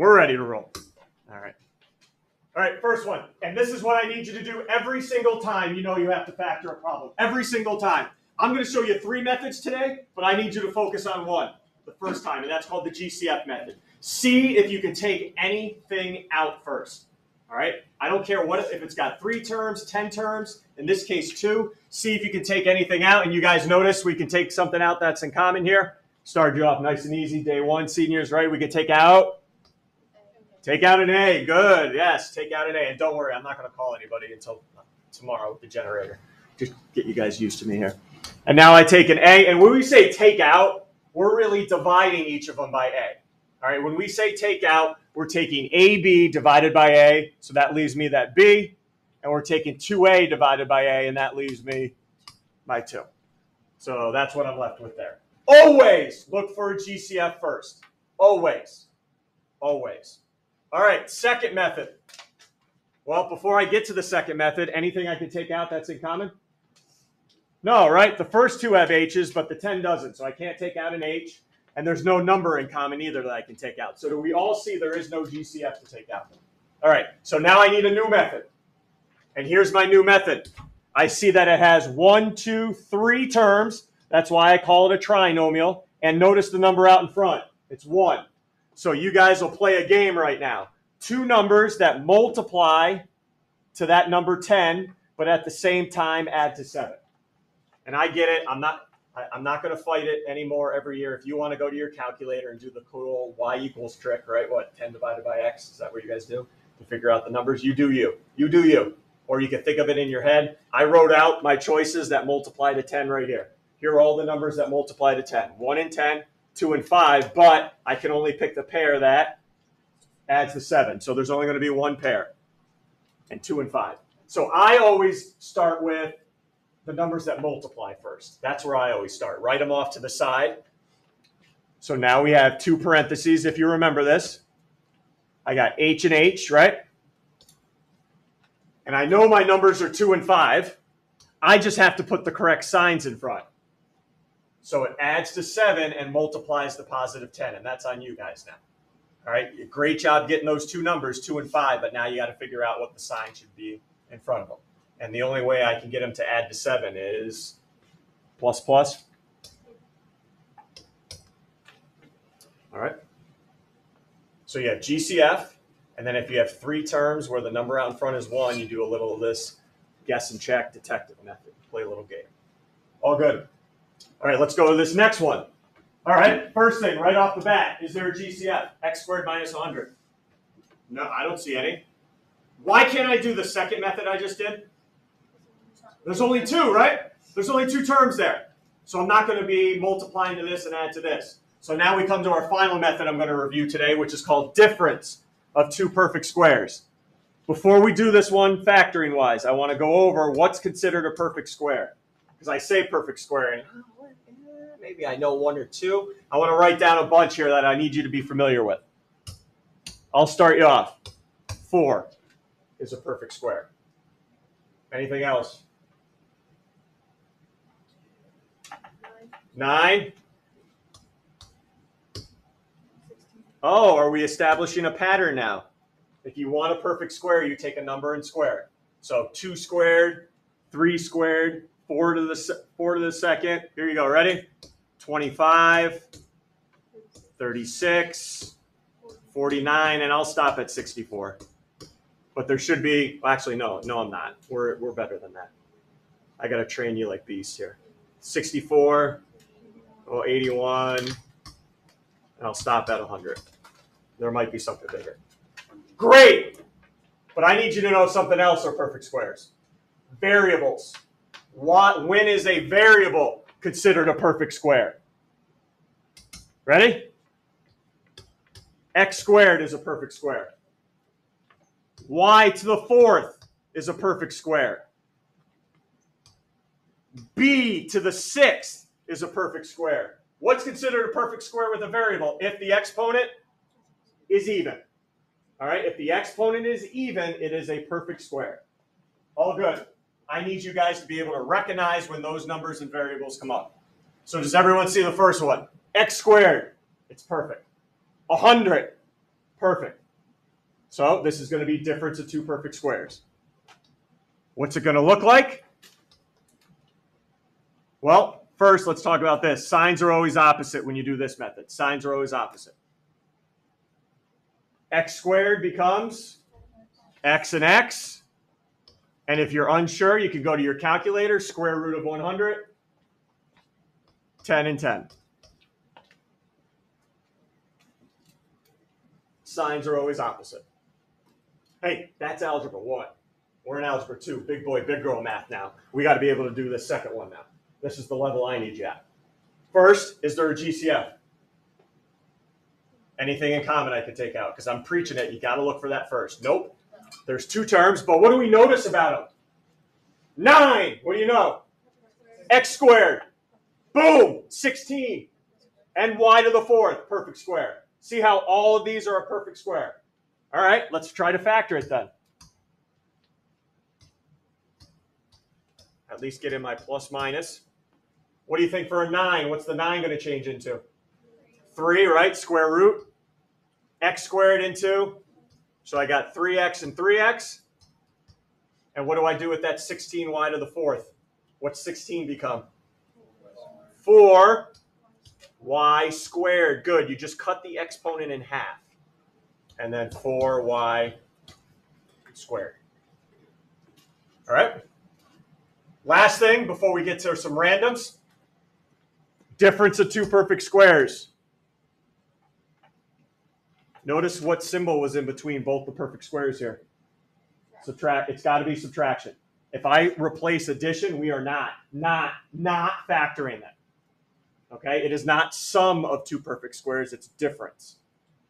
We're ready to roll. All right. All right, first one. And this is what I need you to do every single time you know you have to factor a problem. Every single time. I'm going to show you three methods today, but I need you to focus on one the first time, and that's called the GCF method. See if you can take anything out first. All right? I don't care what if it's got three terms, 10 terms, in this case, two. See if you can take anything out. And you guys notice we can take something out that's in common here. Start you off nice and easy. Day one, seniors, right? We can take out. Take out an A. Good. Yes, take out an A. And don't worry, I'm not going to call anybody until tomorrow with the generator. Just get you guys used to me here. And now I take an A. And when we say take out, we're really dividing each of them by A. All right, when we say take out, we're taking AB divided by A, so that leaves me that B, and we're taking 2A divided by A, and that leaves me my 2. So that's what I'm left with there. Always look for a GCF first. Always. Always. All right, second method. Well, before I get to the second method, anything I can take out that's in common? No, right? The first two have H's, but the 10 doesn't, so I can't take out an H and there's no number in common either that I can take out. So do we all see there is no GCF to take out? All right, so now I need a new method. And here's my new method. I see that it has one, two, three terms. That's why I call it a trinomial. And notice the number out in front. It's one. So you guys will play a game right now. Two numbers that multiply to that number 10, but at the same time add to 7. And I get it. I'm not I, am not going to fight it anymore every year. If you want to go to your calculator and do the cool y equals trick, right? What, 10 divided by x? Is that what you guys do to figure out the numbers? You do you. You do you. Or you can think of it in your head. I wrote out my choices that multiply to 10 right here. Here are all the numbers that multiply to 10. 1 and 10, 2 and 5, but I can only pick the pair that adds the 7. So there's only going to be one pair, and 2 and 5. So I always start with the numbers that multiply first. That's where I always start. Write them off to the side. So now we have two parentheses, if you remember this. I got H and H, right? And I know my numbers are 2 and 5. I just have to put the correct signs in front. So it adds to 7 and multiplies the positive 10. And that's on you guys now. All right. Great job getting those two numbers, 2 and 5. But now you got to figure out what the sign should be in front of them. And the only way I can get them to add to 7 is plus plus. All right. So you have GCF, and then if you have three terms where the number out in front is 1, you do a little of this guess and check detective method. Play a little game. All good. All right, let's go to this next one. All right, first thing right off the bat, is there a GCF? X squared minus 100. No, I don't see any. Why can't I do the second method I just did? There's only two, right? There's only two terms there. So I'm not going to be multiplying to this and add to this. So now we come to our final method I'm going to review today, which is called difference of two perfect squares. Before we do this one factoring wise, I want to go over what's considered a perfect square. Because I say perfect square, and maybe I know one or two. I want to write down a bunch here that I need you to be familiar with. I'll start you off. Four is a perfect square. Anything else? Nine. Oh, are we establishing a pattern now? If you want a perfect square, you take a number and square it. So 2 squared, 3 squared, 4 to the 4 to the second. Here you go. Ready? 25, 36, 49, and I'll stop at 64. But there should be, well, actually, no, no, I'm not. We're, we're better than that. I got to train you like beasts here. 64, oh, 81, and I'll stop at 100. There might be something bigger. Great! But I need you to know something else are perfect squares. Variables. What, when is a variable considered a perfect square? Ready? X squared is a perfect square. Y to the fourth is a perfect square. B to the sixth is a perfect square. What's considered a perfect square with a variable? If the exponent is even. All right, if the exponent is even, it is a perfect square. All good. I need you guys to be able to recognize when those numbers and variables come up. So does everyone see the first one? X squared, it's perfect. 100, Perfect. So this is going to be difference of two perfect squares. What's it going to look like? Well, first let's talk about this. Signs are always opposite when you do this method. Signs are always opposite. x squared becomes x and x. And if you're unsure, you can go to your calculator, square root of 100, 10 and 10. Signs are always opposite. Hey, that's algebra one. We're in algebra two. Big boy, big girl math now. We got to be able to do this second one now. This is the level I need you at. First, is there a GCF? Anything in common I can take out? Because I'm preaching it. You got to look for that first. Nope. There's two terms, but what do we notice about them? Nine. What do you know? X squared. Boom. 16. And y to the fourth. Perfect square. See how all of these are a perfect square. All right, let's try to factor it then. At least get in my plus minus. What do you think for a 9? What's the 9 going to change into? 3, right? Square root. x squared into. So I got 3x and 3x. And what do I do with that 16y to the fourth? What's 16 become? 4y squared. Good. You just cut the exponent in half. And then 4y squared. All right? Last thing before we get to some randoms difference of two perfect squares. Notice what symbol was in between both the perfect squares here. Subtract. It's got to be subtraction. If I replace addition, we are not, not, not factoring that. Okay? It is not sum of two perfect squares, it's difference.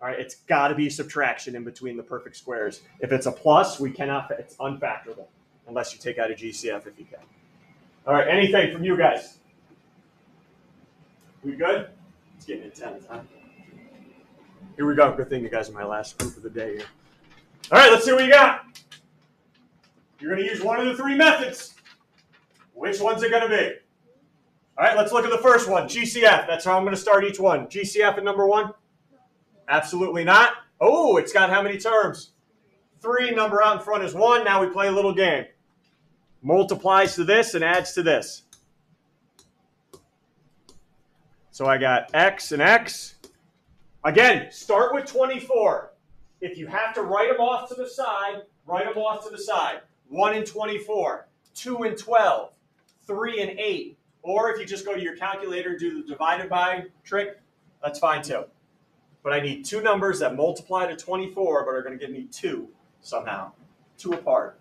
All right, it's got to be subtraction in between the perfect squares. If it's a plus, we cannot, it's unfactorable unless you take out a GCF if you can. All right, anything from you guys? We good? It's getting intense, huh? Here we go. Good thing you guys are my last group of the day here. All right, let's see what you got. You're going to use one of the three methods. Which one's it going to be? All right, let's look at the first one, GCF. That's how I'm going to start each one. GCF at number one? Absolutely not. Oh, it's got how many terms? Three. Number out in front is one. Now we play a little game. Multiplies to this and adds to this. So I got x and x. Again, start with 24. If you have to write them off to the side, write them off to the side. 1 and 24, 2 and 12, 3 and 8. Or if you just go to your calculator and do the divided by trick, that's fine too. But I need two numbers that multiply to 24 but are going to give me 2 somehow. 2 apart.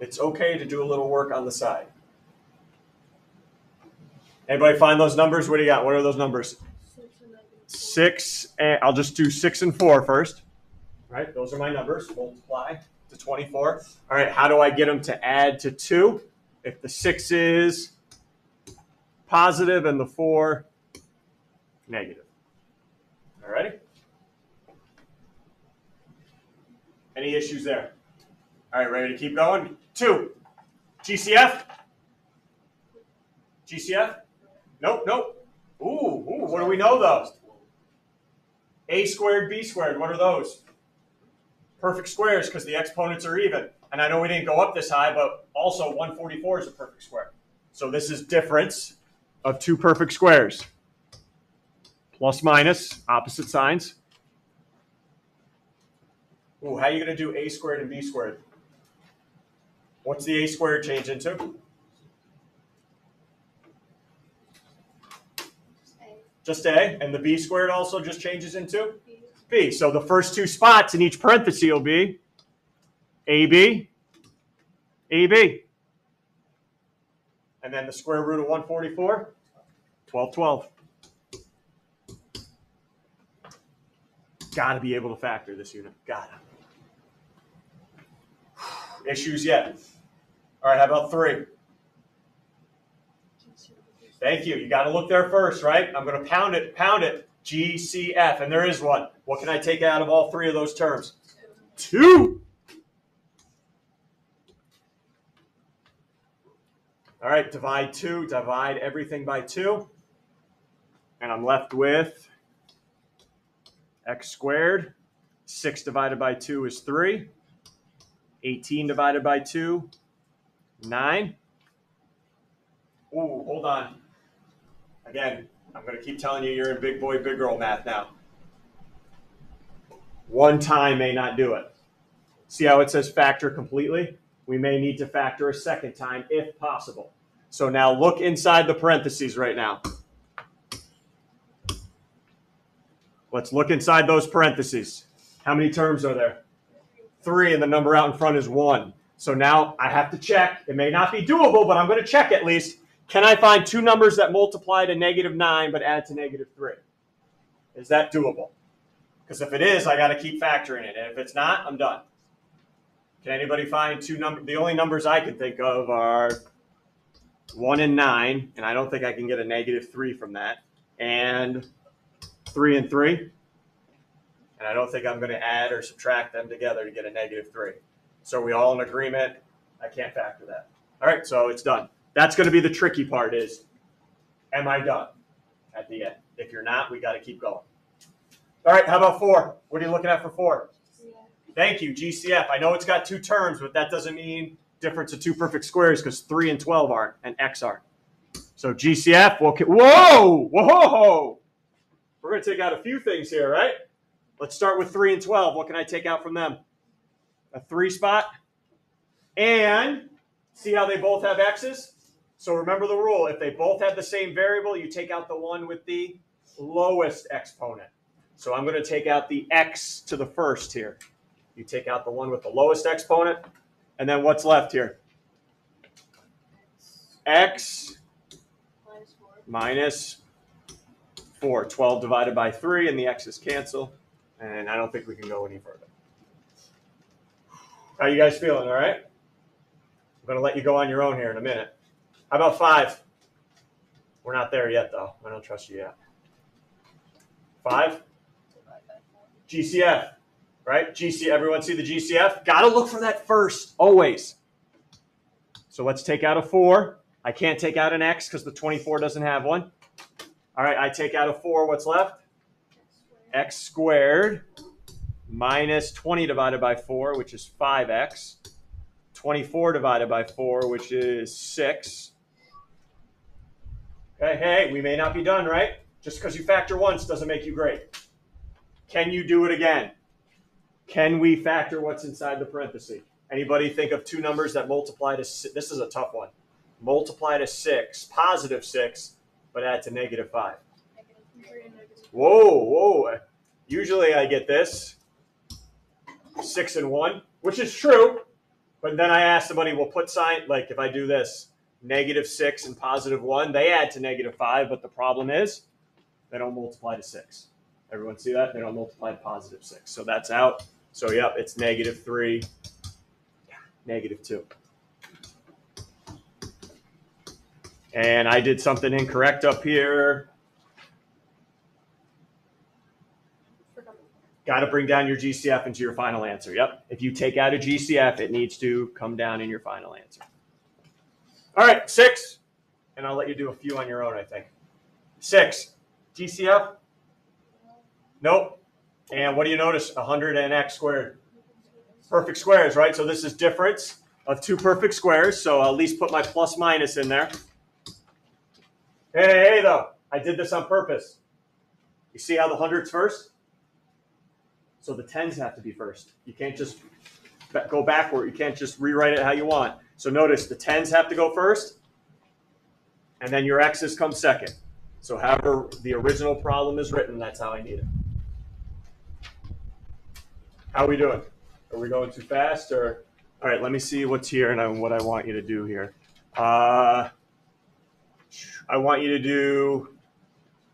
It's okay to do a little work on the side. Anybody find those numbers? What do you got? What are those numbers? Six, and I'll just do six and four first. All right, those are my numbers. Multiply to 24. All right, how do I get them to add to two? If the six is positive and the four negative. All righty? Any issues there? All right, ready to keep going? Two. GCF? GCF? Nope, nope. Ooh, ooh, what do we know though? A squared, B squared, what are those? Perfect squares because the exponents are even. And I know we didn't go up this high, but also 144 is a perfect square. So this is difference of two perfect squares. Plus minus, opposite signs. Ooh, how are you going to do a squared and b squared? What's the a squared change into? Just a. And the b squared also just changes into? B. So the first two spots in each parenthesis will be ab, ab. And then the square root of 144? 12, 12. Got to be able to factor this unit. Got to. Issues yet? All right, how about three? Thank you. You got to look there first, right? I'm going to pound it, pound it. GCF, and there is one. What can I take out of all three of those terms? Two. All right, divide two, divide everything by two. And I'm left with x squared. 6 divided by 2 is 3. 18 divided by 2, 9. Ooh, hold on. Again, I'm going to keep telling you you're in big boy, big girl math now. One time may not do it. See how it says factor completely? We may need to factor a second time if possible. So now look inside the parentheses right now. Let's look inside those parentheses. How many terms are there? Three, and the number out in front is one. So now I have to check. It may not be doable, but I'm going to check at least. Can I find two numbers that multiply to negative 9 but add to negative 3? Is that doable? Because if it is, I got to keep factoring it. And if it's not, I'm done. Can anybody find two numbers? The only numbers I can think of are 1 and 9, and I don't think I can get a negative 3 from that, and 3 and 3. And I don't think I'm going to add or subtract them together to get a negative 3. So are we all in agreement? I can't factor that. All right, so it's done. That's going to be the tricky part is, am I done at the end? If you're not, we got to keep going. All right, how about four? What are you looking at for four? Thank you, GCF. I know it's got two terms, but that doesn't mean difference of two perfect squares because 3 and 12 aren't and x aren't. So GCF, will whoa, whoa! We're going to take out a few things here, right? Let's start with 3 and 12. What can I take out from them? A 3 spot. And see how they both have x's? So remember the rule. If they both have the same variable, you take out the one with the lowest exponent. So I'm going to take out the x to the first here. You take out the one with the lowest exponent. And then what's left here? x minus 4. 12 divided by 3, and the x's cancel. And I don't think we can go any further. How you guys feeling, all right? I'm going to let you go on your own here in a minute. How about 5? We're not there yet, though. I don't trust you yet. 5? GCF, right? GC, everyone see the GCF? Got to look for that first, always. So let's take out a 4. I can't take out an X because the 24 doesn't have one. All right, I take out a 4. What's left? X squared minus 20 divided by 4, which is 5x. 24 divided by 4, which is 6. Hey, we may not be done, right? Just because you factor once doesn't make you great. Can you do it again? Can we factor what's inside the parenthesis? Anybody think of two numbers that multiply to, this is a tough one. Multiply to 6, positive 6, but add to negative 5. Whoa, whoa. Usually I get this, 6 and 1, which is true. But then I ask somebody, well, put sign, like if I do this, negative 6 and positive 1, they add to negative 5, but the problem is they don't multiply to 6. Everyone see that? They don't multiply to positive 6. So that's out. So, yep, it's negative 3, negative 2. And I did something incorrect up here. Got to bring down your GCF into your final answer. Yep. If you take out a GCF, it needs to come down in your final answer. All right, six. And I'll let you do a few on your own, I think. Six. GCF? Nope. And what do you notice? 100 and x squared. Perfect squares, right? So this is difference of two perfect squares. So I'll at least put my plus minus in there. Hey, hey, hey, though. I did this on purpose. You see how the hundreds first? So the tens have to be first. You can't just go backward. You can't just rewrite it how you want. So notice the tens have to go first, and then your x's come second. So however the original problem is written, that's how I need it. How are we doing? Are we going too fast or? All right, let me see what's here and what I want you to do here. Uh, I want you to do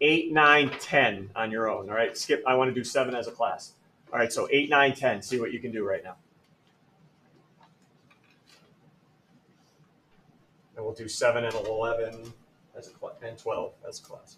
8, 9, 10 on your own. All right, skip. I want to do 7 as a class. All right, so 8, 9, 10. See what you can do right now. And we'll do 7 and 11 as a class, and 12 as a class.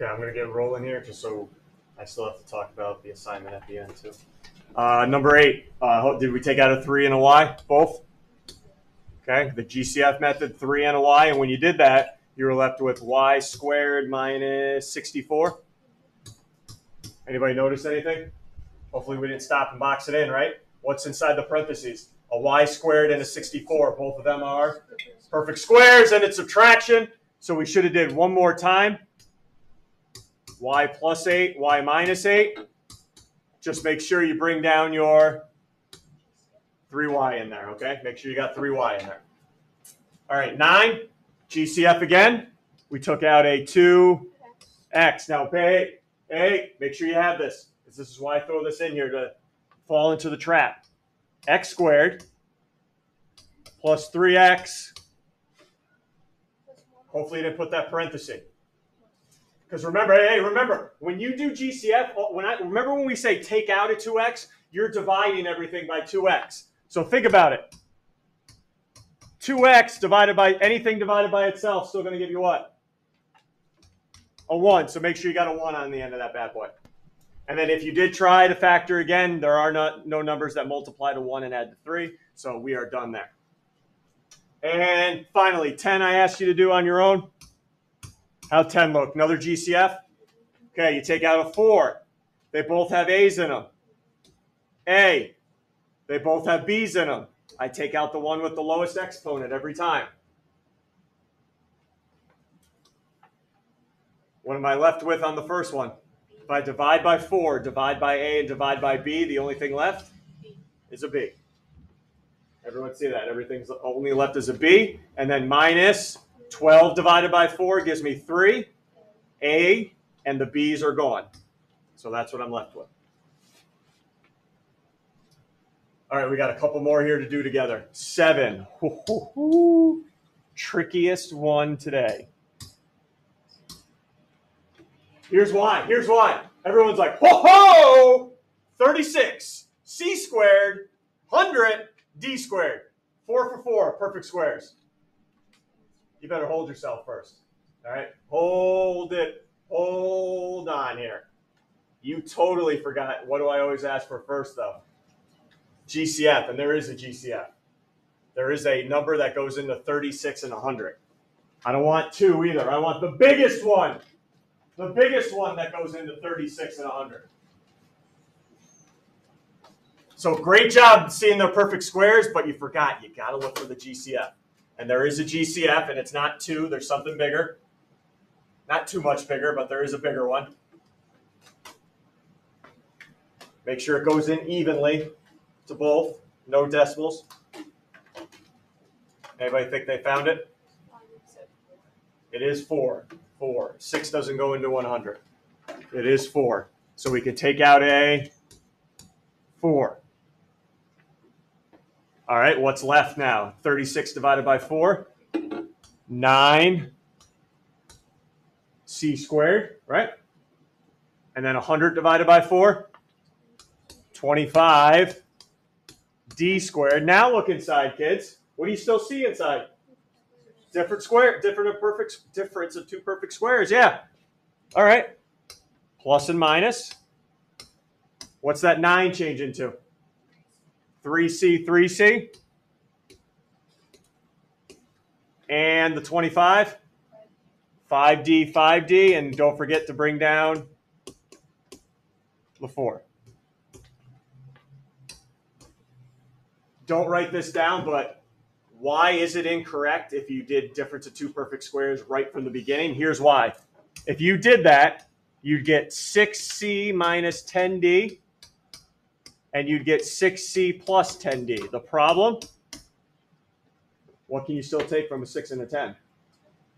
Okay, I'm gonna get rolling here just so I still have to talk about the assignment at the end too. Uh, number eight, uh, did we take out a three and a y? Both? Okay, the GCF method, three and a y, and when you did that, you were left with y squared minus 64. Anybody notice anything? Hopefully we didn't stop and box it in, right? What's inside the parentheses? A y squared and a 64. Both of them are perfect squares, and it's subtraction. So we should have did one more time. Y plus 8, y minus 8. Just make sure you bring down your 3y in there, okay? Make sure you got 3y in there. All right, 9, GCF again. We took out a 2x. Now, pay, hey, make sure you have this. This is why I throw this in here to fall into the trap. x squared plus 3x. Hopefully you didn't put that parenthesis. Because remember, hey, remember, when you do GCF, oh, when I remember when we say take out a 2x, you're dividing everything by 2x. So think about it. 2x divided by anything divided by itself still going to give you what? A 1. So make sure you got a 1 on the end of that bad boy. And then if you did try to factor again, there are not, no numbers that multiply to 1 and add to 3. So we are done there. And finally, 10 I asked you to do on your own. How 10 look? Another GCF? Okay, you take out a 4. They both have A's in them. A. They both have B's in them. I take out the one with the lowest exponent every time. What am I left with on the first one? If I divide by 4, divide by A, and divide by B, the only thing left is a B. Everyone see that? Everything's only left is a B. And then minus 12 divided by 4 gives me 3. A and the B's are gone. So that's what I'm left with. All right, we got a couple more here to do together. Seven. Trickiest one today. Here's why. Here's why. Everyone's like, ho ho! 36. C squared, 100, D squared. Four for four, perfect squares you better hold yourself first. All right, hold it. Hold on here. You totally forgot. What do I always ask for first, though? GCF, and there is a GCF. There is a number that goes into 36 and 100. I don't want two either. I want the biggest one. The biggest one that goes into 36 and 100. So great job seeing the perfect squares, but you forgot. You got to look for the GCF and there is a GCF, and it's not two, there's something bigger. Not too much bigger, but there is a bigger one. Make sure it goes in evenly to both, no decimals. Anybody think they found it? It is four. Four. Six doesn't go into 100. It is four. So we can take out a four. All right, what's left now? 36 divided by 4? 9 c squared, right? And then 100 divided by 4? 25 d squared. Now look inside, kids. What do you still see inside? Different square, different of perfect difference of two perfect squares. Yeah. All right. Plus and minus. What's that 9 change into? 3C, 3C. And the 25, 5D, 5D. And don't forget to bring down the 4. Don't write this down, but why is it incorrect if you did difference of two perfect squares right from the beginning? Here's why. If you did that, you'd get 6C minus 10D and you'd get 6C plus 10D. The problem, what can you still take from a 6 and a 10?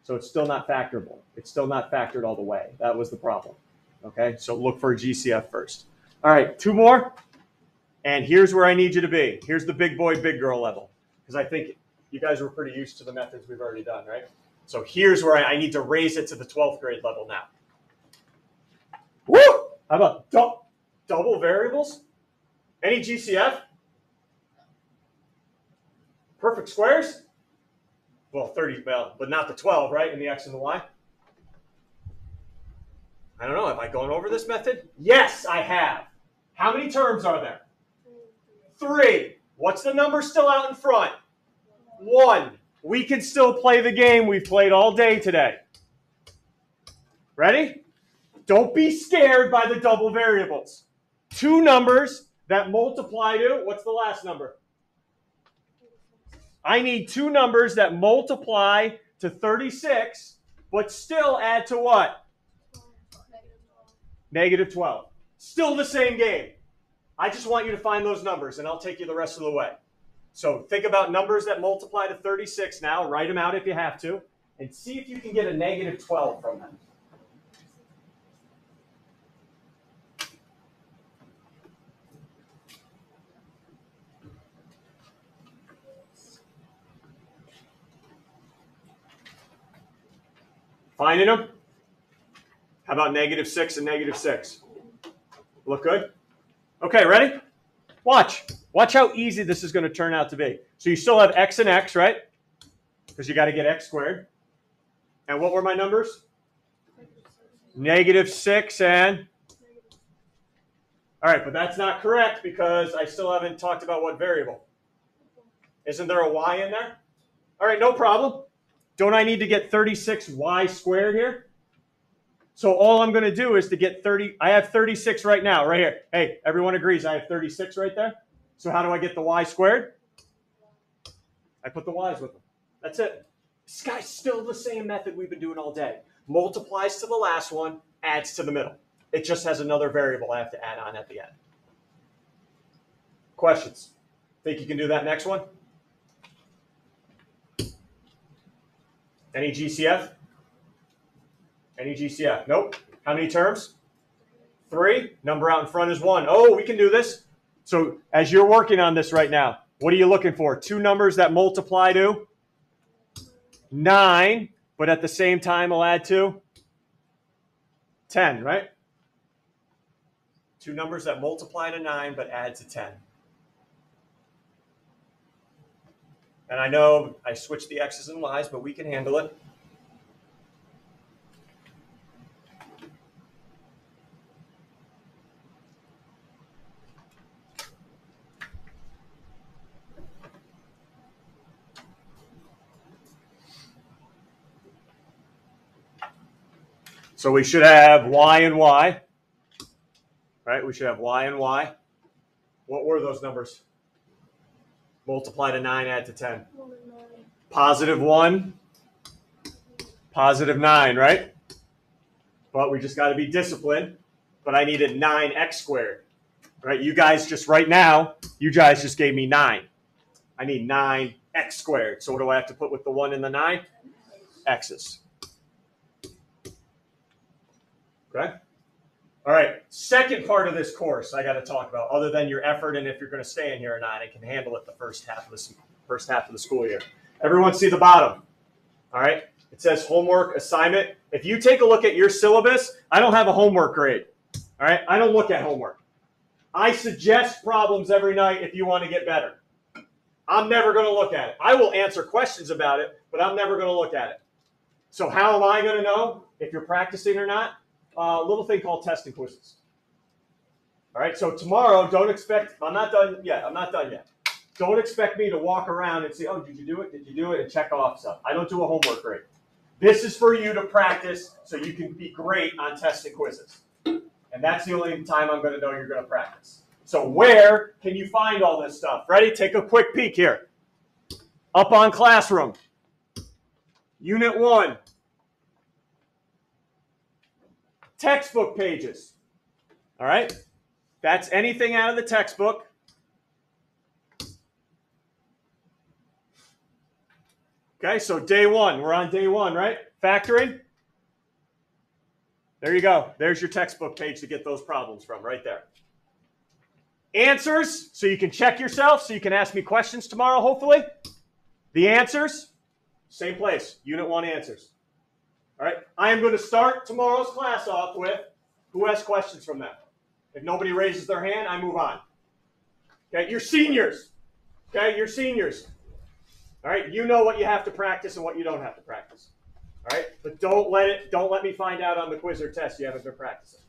So it's still not factorable. It's still not factored all the way. That was the problem. Okay, so look for a GCF first. All right, two more. And here's where I need you to be. Here's the big boy, big girl level. Because I think you guys were pretty used to the methods we've already done, right? So here's where I, need to raise it to the 12th grade level now. Woo! How about double variables? Any GCF? Perfect squares? Well, 30, well, but not the 12, right? And the x and the y? I don't know. Have I gone over this method? Yes, I have. How many terms are there? Three. What's the number still out in front? One. We can still play the game we've played all day today. Ready? Don't be scared by the double variables. Two numbers that multiply to, what's the last number? I need two numbers that multiply to 36, but still add to what? Negative 12. Still the same game. I just want you to find those numbers, and I'll take you the rest of the way. So think about numbers that multiply to 36 now. Write them out if you have to, and see if you can get a negative 12 from them. Finding them? How about negative 6 and negative 6? Look good? Okay, ready? Watch. Watch how easy this is going to turn out to be. So you still have x and x, right? Because you got to get x squared. And what were my numbers? Negative 6 and... All right, but that's not correct because I still haven't talked about what variable. Isn't there a y in there? All right, no problem. Don't I need to get 36y squared here? So all I'm going to do is to get 30. I have 36 right now, right here. Hey, everyone agrees I have 36 right there. So how do I get the y squared? I put the y's with them. That's it. This guy's still the same method we've been doing all day. Multiplies to the last one, adds to the middle. It just has another variable I have to add on at the end. Questions? Think you can do that next one? Any GCF? Any GCF? Nope. How many terms? Three. Number out in front is one. Oh, we can do this. So as you're working on this right now, what are you looking for? Two numbers that multiply to nine, but at the same time will add to 10, right? Two numbers that multiply to nine, but add to 10. And I know I switched the X's and Y's, but we can handle it. So we should have y and y, right? We should have y and y. What were those numbers? Multiply to 9, add to 10. Positive 1, positive 9, right? But we just got to be disciplined. But I needed 9x squared, right? You guys just right now, you guys just gave me 9. I need 9x squared. So what do I have to put with the 1 and the 9? X's. Okay? All right, second part of this course I got to talk about, other than your effort and if you're going to stay in here or not, and can handle it the first half of the first half of the school year. Everyone see the bottom. All right, it says homework assignment. If you take a look at your syllabus, I don't have a homework grade. All right, I don't look at homework. I suggest problems every night if you want to get better. I'm never going to look at it. I will answer questions about it, but I'm never going to look at it. So how am I going to know if you're practicing or not? A little thing called testing quizzes. All right, so tomorrow, don't expect, I'm not done yet. I'm not done yet. Don't expect me to walk around and say, oh, did you do it? Did you do it? And check off stuff. I don't do a homework grade. This is for you to practice so you can be great on testing quizzes. And that's the only time I'm going to know you're going to practice. So where can you find all this stuff? Ready? Take a quick peek here. Up on Classroom. Unit 1. Textbook pages. All right? That's anything out of the textbook. Okay, so day one. We're on day one, right? Factoring. There you go. There's your textbook page to get those problems from right there. Answers, so you can check yourself, so you can ask me questions tomorrow, hopefully. The answers, same place. Unit one answers. All right, I am going to start tomorrow's class off with who has questions from them. If nobody raises their hand, I move on. Okay, you're seniors. Okay, you're seniors. All right, you know what you have to practice and what you don't have to practice. All right, but don't let it. Don't let me find out on the quiz or test you haven't been practicing.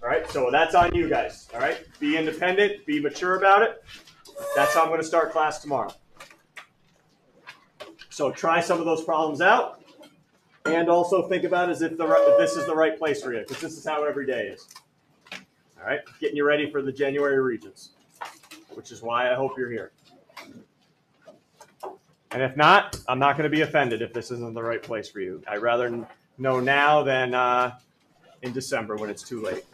All right, so that's on you guys. All right, be independent, be mature about it. That's how I'm going to start class tomorrow. So try some of those problems out, and also think about as if the if this is the right place for you, because this is how every day is. All right, getting you ready for the January Regents, which is why I hope you're here. And if not, I'm not going to be offended if this isn't the right place for you. I'd rather know now than uh, in December when it's too late.